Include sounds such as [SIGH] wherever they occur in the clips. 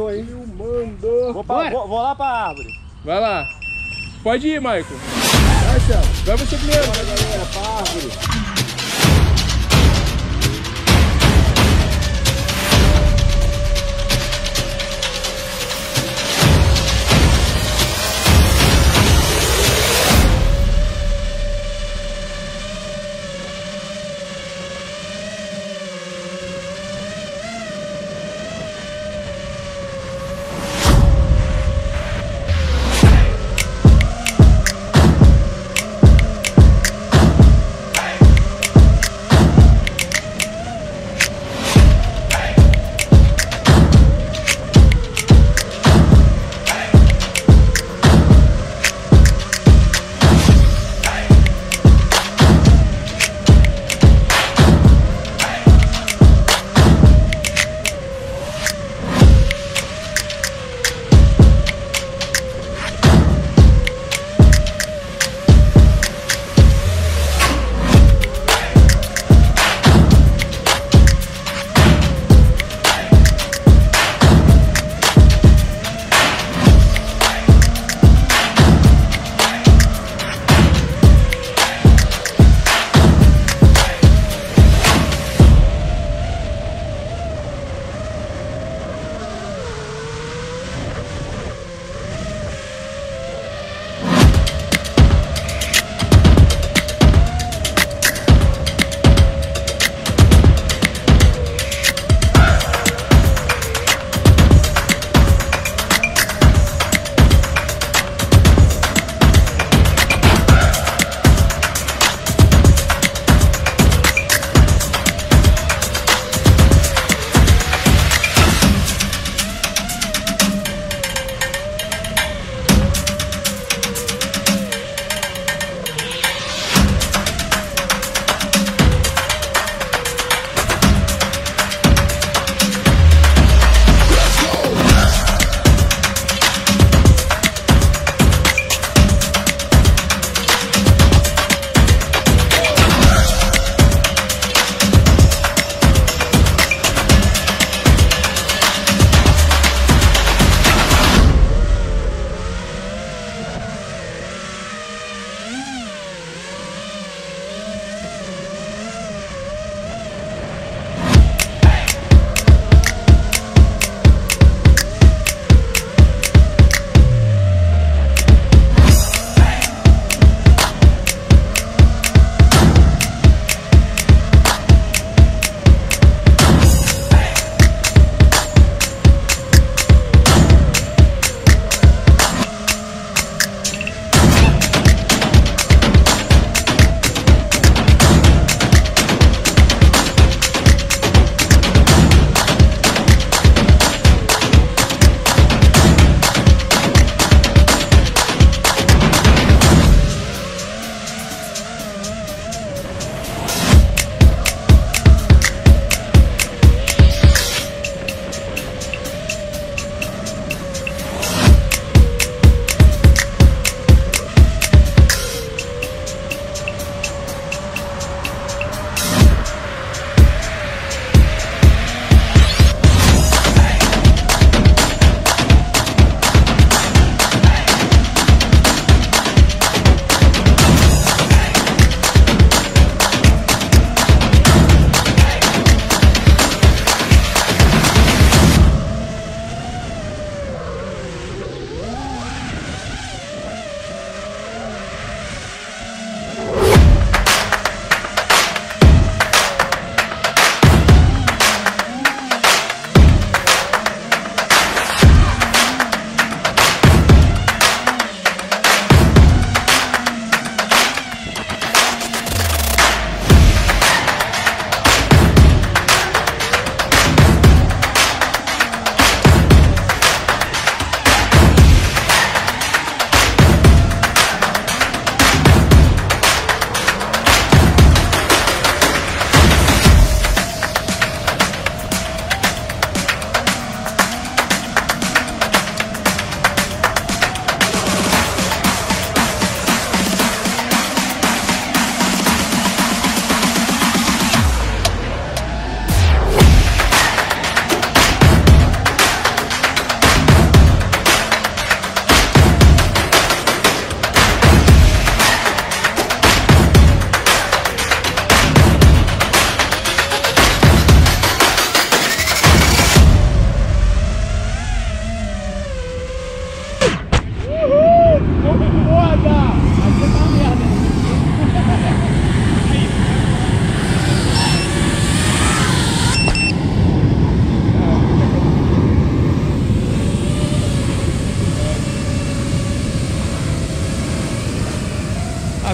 Tô, hein? Filmando. Vou, pra, vou, vou lá pra árvore. Vai lá. Pode ir, Michael. Vai, Thiago. Vai você primeiro. Bora, galera, pra árvore.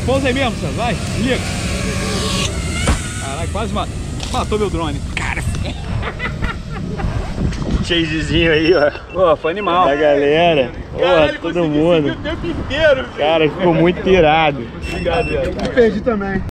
Pousa aí mesmo. Vai, liga. Caralho, quase ma- matou meu drone. Cara. [LAUGHS] Chasezinho aí, ó. Pô, foi animal. Da galera. Pô, todo mundo. O tempo inteiro, Cara, ficou muito pirado. Obrigado, velho. Perdi também.